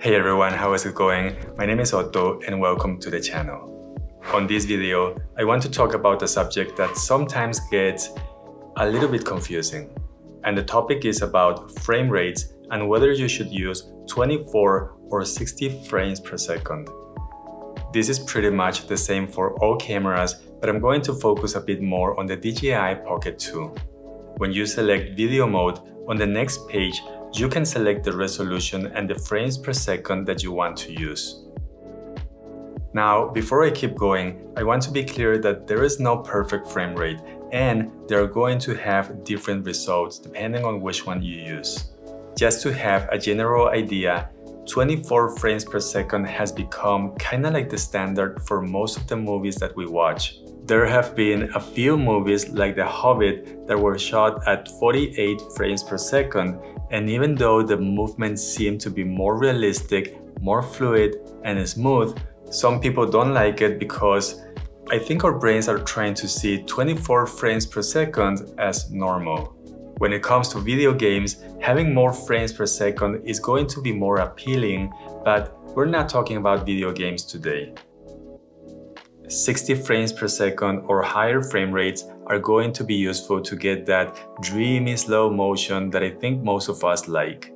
Hey everyone, how is it going? My name is Otto and welcome to the channel. On this video, I want to talk about a subject that sometimes gets a little bit confusing. And the topic is about frame rates and whether you should use 24 or 60 frames per second. This is pretty much the same for all cameras, but I'm going to focus a bit more on the DJI Pocket 2. When you select video mode, on the next page, you can select the resolution and the frames per second that you want to use. Now, before I keep going, I want to be clear that there is no perfect frame rate and they are going to have different results depending on which one you use. Just to have a general idea, 24 frames per second has become kinda like the standard for most of the movies that we watch. There have been a few movies like The Hobbit that were shot at 48 frames per second and even though the movements seem to be more realistic, more fluid and smooth, some people don't like it because I think our brains are trying to see 24 frames per second as normal. When it comes to video games, having more frames per second is going to be more appealing, but we're not talking about video games today. 60 frames per second or higher frame rates are going to be useful to get that dreamy slow motion that I think most of us like.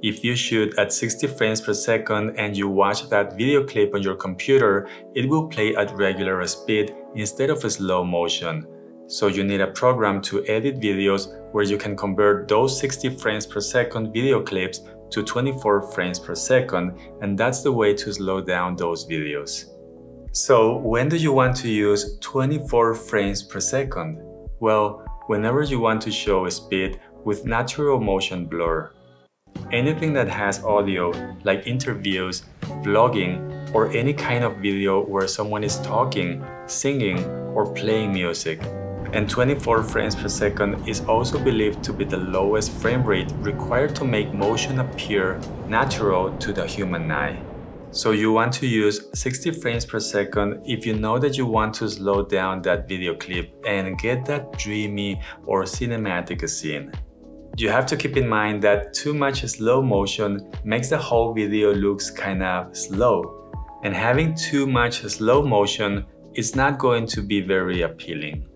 If you shoot at 60 frames per second and you watch that video clip on your computer, it will play at regular speed instead of slow motion. So you need a program to edit videos where you can convert those 60 frames per second video clips to 24 frames per second and that's the way to slow down those videos. So when do you want to use 24 frames per second? Well, whenever you want to show a speed with natural motion blur. Anything that has audio, like interviews, vlogging, or any kind of video where someone is talking, singing, or playing music and 24 frames per second is also believed to be the lowest frame rate required to make motion appear natural to the human eye. So you want to use 60 frames per second if you know that you want to slow down that video clip and get that dreamy or cinematic scene. You have to keep in mind that too much slow motion makes the whole video looks kinda slow. And having too much slow motion is not going to be very appealing.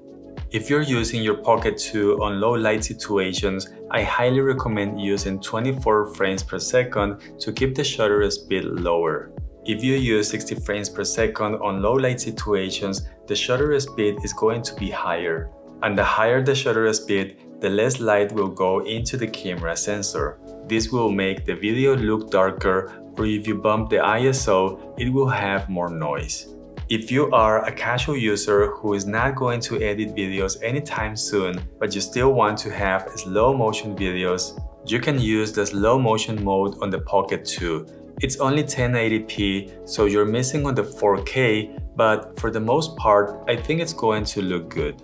If you're using your Pocket 2 on low light situations, I highly recommend using 24 frames per second to keep the shutter speed lower. If you use 60 frames per second on low light situations, the shutter speed is going to be higher. And the higher the shutter speed, the less light will go into the camera sensor. This will make the video look darker or if you bump the ISO, it will have more noise. If you are a casual user who is not going to edit videos anytime soon, but you still want to have slow motion videos, you can use the slow motion mode on the Pocket 2. It's only 1080p, so you're missing on the 4K, but for the most part, I think it's going to look good.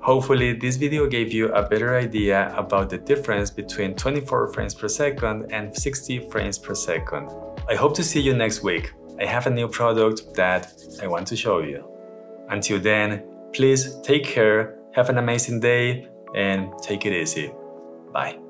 Hopefully, this video gave you a better idea about the difference between 24 frames per second and 60 frames per second. I hope to see you next week. I have a new product that I want to show you. Until then, please take care, have an amazing day, and take it easy. Bye.